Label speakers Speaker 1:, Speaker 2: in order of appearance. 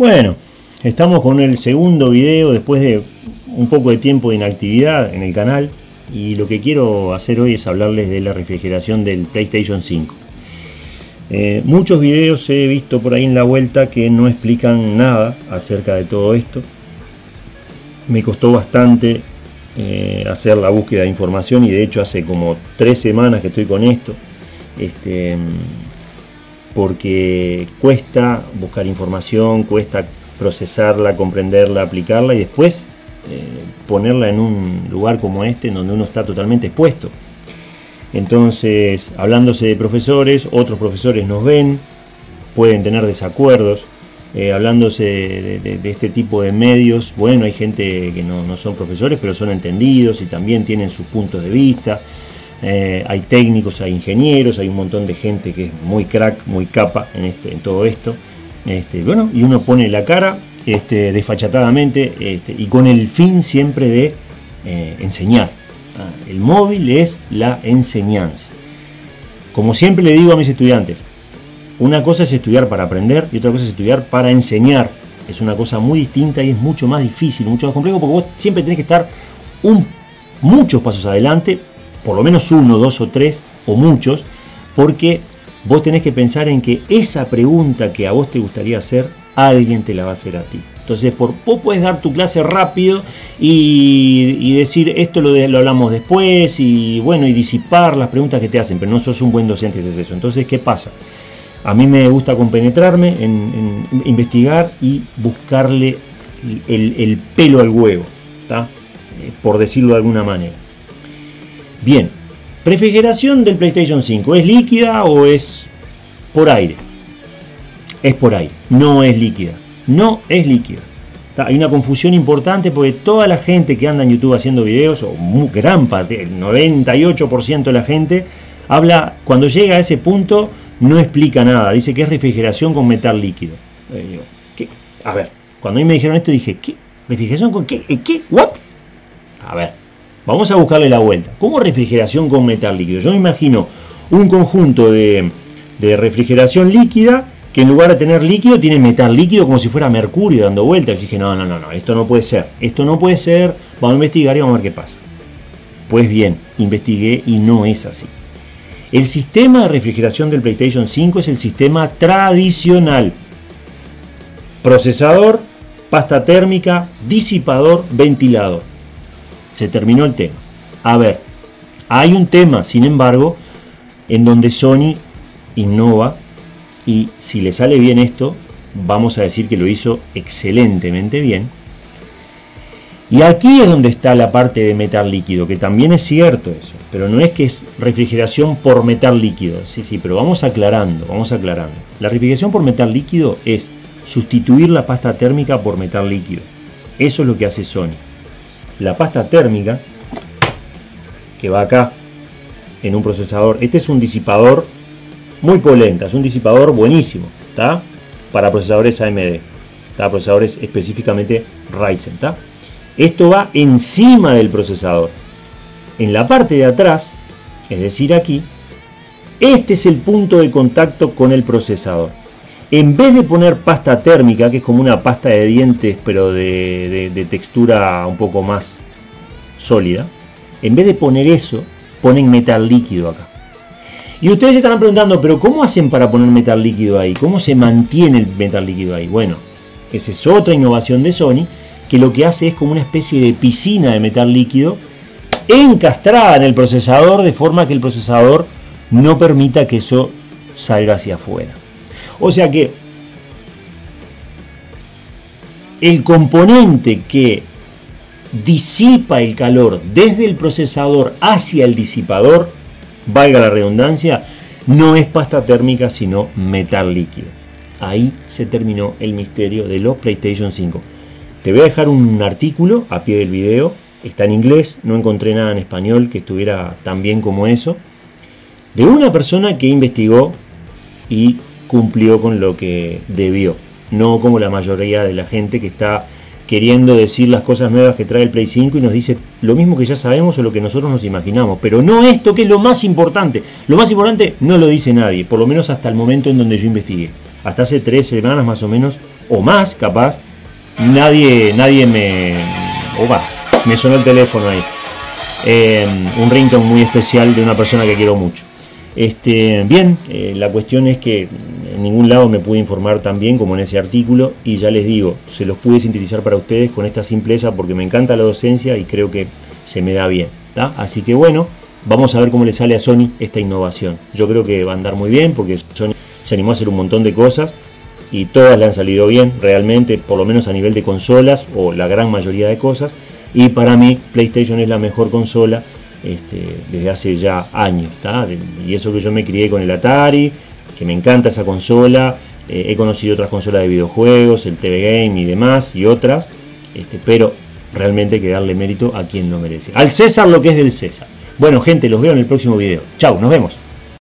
Speaker 1: Bueno, estamos con el segundo video después de un poco de tiempo de inactividad en el canal y lo que quiero hacer hoy es hablarles de la refrigeración del PlayStation 5. Eh, muchos videos he visto por ahí en la vuelta que no explican nada acerca de todo esto. Me costó bastante eh, hacer la búsqueda de información y de hecho hace como tres semanas que estoy con esto. Este, porque cuesta buscar información, cuesta procesarla, comprenderla, aplicarla y después eh, ponerla en un lugar como este en donde uno está totalmente expuesto. Entonces, hablándose de profesores, otros profesores nos ven, pueden tener desacuerdos. Eh, hablándose de, este tipo de medios, bueno, hay gente que no, no son profesores, pero son entendidos y también tienen sus puntos de vista. Eh, hay técnicos, hay ingenieros, hay un montón de gente que es muy crack, muy capa en, este, todo esto. Este, bueno, y uno pone la cara este, desfachatadamente y con el fin siempre de eh, enseñar. Ah, el móvil es la enseñanza. Como siempre le digo a mis estudiantes, una cosa es estudiar para aprender y otra cosa es estudiar para enseñar. Es una cosa muy distinta y es mucho más difícil, mucho más complejo porque vos siempre tenés que estar muchos pasos adelante por lo menos uno, dos o tres o muchos, porque vos tenés que pensar en que esa pregunta que a vos te gustaría hacer, alguien te la va a hacer a ti. Entonces, por, vos puedes dar tu clase rápido y, decir esto lo, lo, hablamos después y bueno, y disipar las preguntas que te hacen, pero no sos un buen docente de eso. Entonces, ¿qué pasa? A mí me gusta compenetrarme en, investigar y buscarle el, pelo al huevo, eh, por decirlo de alguna manera. Bien, refrigeración del PlayStation 5, ¿es líquida o es por aire? Es por aire, no es líquida, no es líquida. Hay una confusión importante porque toda la gente que anda en YouTube haciendo videos, o gran parte, el 98% de la gente, habla, cuando llega a ese punto, no explica nada, dice que es refrigeración con metal líquido. Eh, a ver, cuando a mí me dijeron esto dije, ¿qué? ¿Refrigeración con qué? ¿Qué? ¿What? A ver, Vamos a buscarle la vuelta. ¿Cómo refrigeración con metal líquido? Yo me imagino un conjunto de, refrigeración líquida que en lugar de tener líquido tiene metal líquido como si fuera mercurio dando vueltas. Y dije, no, no, no, no, esto no puede ser. Esto no puede ser. Vamos a investigar y vamos a ver qué pasa. Pues bien, investigué y no es así. El sistema de refrigeración del PlayStation 5 es el sistema tradicional. Procesador, pasta térmica, disipador, ventilador se terminó el tema. A ver, hay un tema, sin embargo, en donde Sony innova y si le sale bien esto, vamos a decir que lo hizo excelentemente bien. Y aquí es donde está la parte de metal líquido, que también es cierto eso, pero no es que es refrigeración por metal líquido, sí, sí, pero vamos aclarando, vamos aclarando. La refrigeración por metal líquido es sustituir la pasta térmica por metal líquido. Eso es lo que hace Sony la pasta térmica que va acá en un procesador. Este es un disipador muy polenta, es un disipador buenísimo, ¿está? Para procesadores AMD, ¿está? Procesadores específicamente Ryzen, ¿está? Esto va encima del procesador. En la parte de atrás, es decir aquí, este es el punto de contacto con el procesador en vez de poner pasta térmica, que es como una pasta de dientes, pero de, textura un poco más sólida, en vez de poner eso, ponen metal líquido acá. Y ustedes se estarán preguntando, pero ¿cómo hacen para poner metal líquido ahí? ¿Cómo se mantiene el metal líquido ahí? Bueno, esa es otra innovación de Sony, que lo que hace es como una especie de piscina de metal líquido encastrada en el procesador, de forma que el procesador no permita que eso salga hacia afuera. O sea que el componente que disipa el calor desde el procesador hacia el disipador, valga la redundancia, no es pasta térmica sino metal líquido. Ahí se terminó el misterio de los PlayStation 5. Te voy a dejar un artículo a pie del video, está en inglés, no encontré nada en español que estuviera tan bien como eso, de una persona que investigó y cumplió con lo que debió. No como la mayoría de la gente que está queriendo decir las cosas nuevas que trae el Play 5 y nos dice lo mismo que ya sabemos o lo que nosotros nos imaginamos. Pero no esto que es lo más importante. Lo más importante no lo dice nadie, por lo menos hasta el momento en donde yo investigué. Hasta hace tres semanas más o menos o más capaz, nadie, nadie me... o va, me sonó el teléfono ahí. Eh, un ringtone muy especial de una persona que quiero mucho. Este, bien, eh, la cuestión es que ningún lado me pude informar tan bien como en ese artículo y ya les digo, se los pude sintetizar para ustedes con esta simpleza porque me encanta la docencia y creo que se me da bien. Así que bueno, vamos a ver cómo le sale a Sony esta innovación. Yo creo que va a andar muy bien porque Sony se animó a hacer un montón de cosas y todas le han salido bien realmente, por lo menos a nivel de consolas o la gran mayoría de cosas. Y para mí PlayStation es la mejor consola este, desde hace ya años. Y eso que yo me crié con el Atari, que me encanta esa consola. Eh, he conocido otras consolas de videojuegos, el TV Game y demás, y otras. Este, pero realmente hay que darle mérito a quien no merece. Al César lo que es del César. Bueno, gente, los veo en el próximo video. Chau, nos vemos.